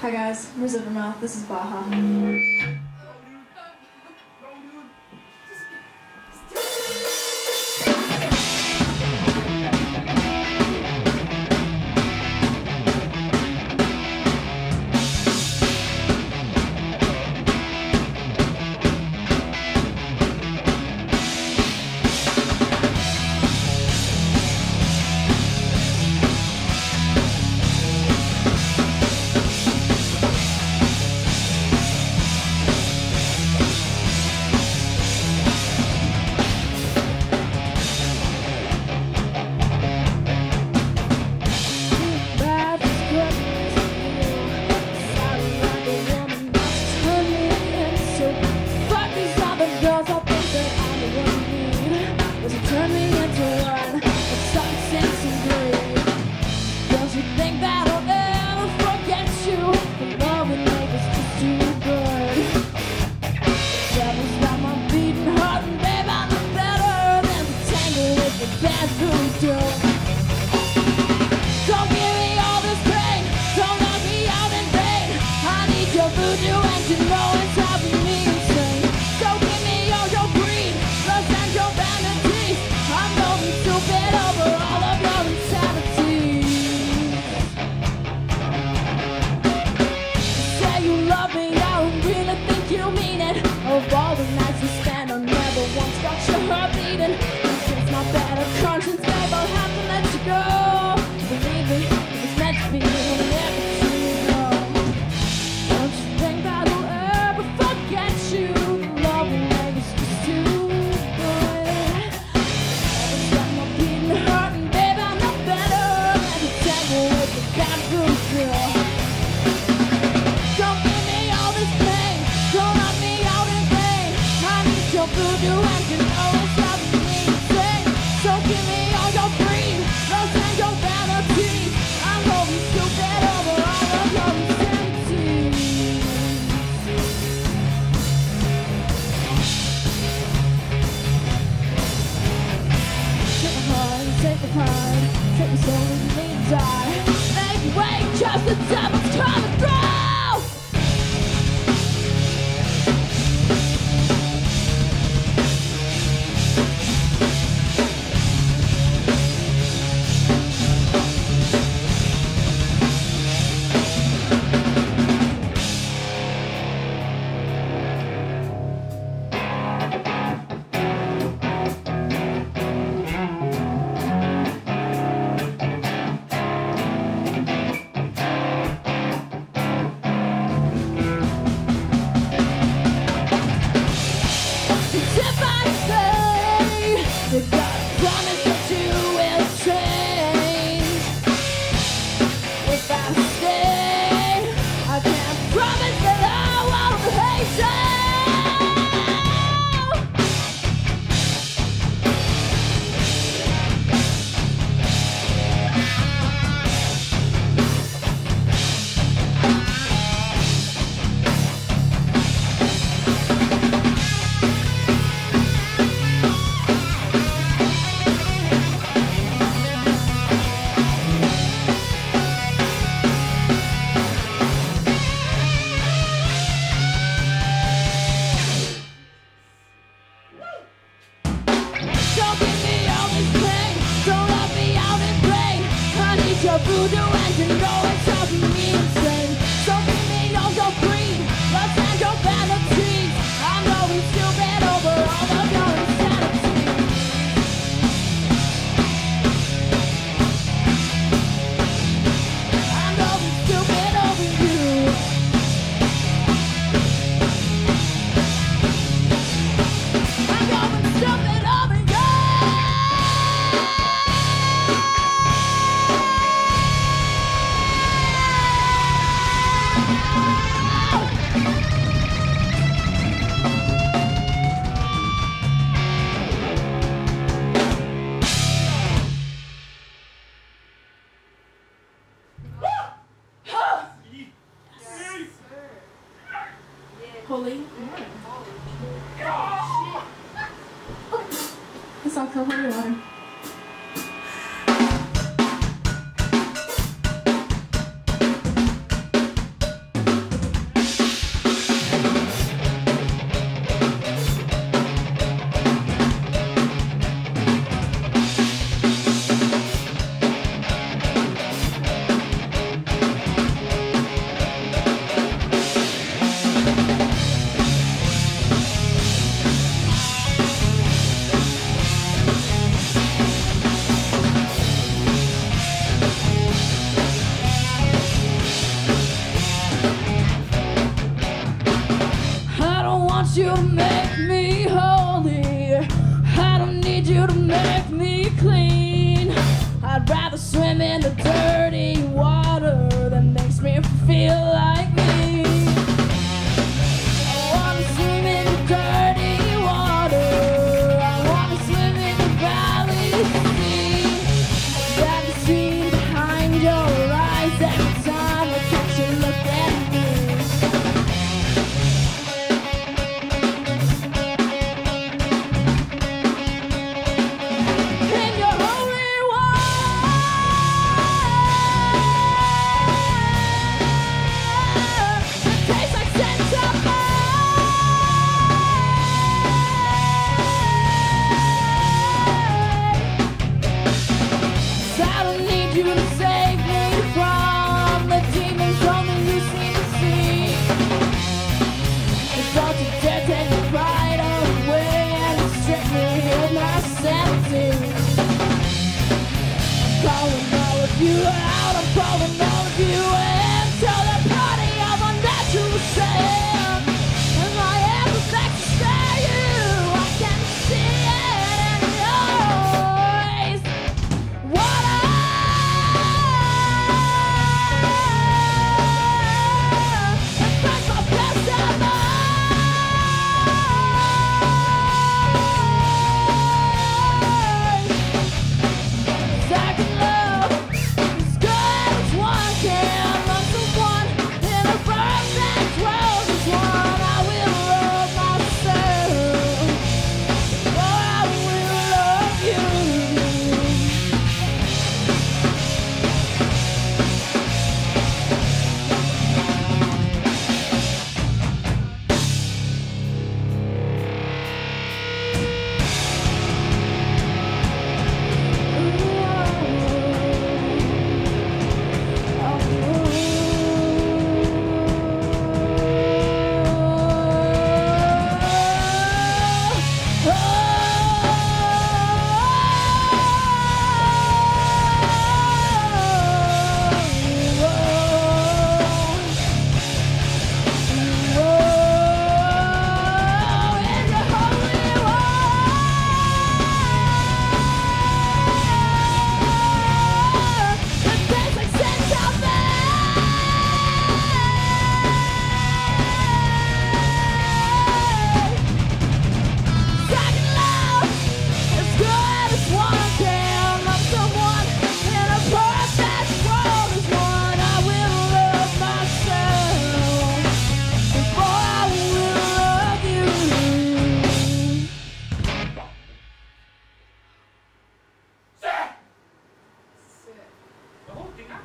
Hi guys, I'm Mouth. This is Baja. your voodoo and you me. So give me all your dreams. I'm going stupid over all of your. Take take the take soul and me die. Make way just the devil.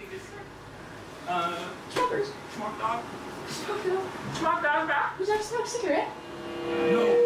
biggest uh, smokers. Smoke dog. Smoke dog. Smoke dog rap. Was that a smoke cigarette? No.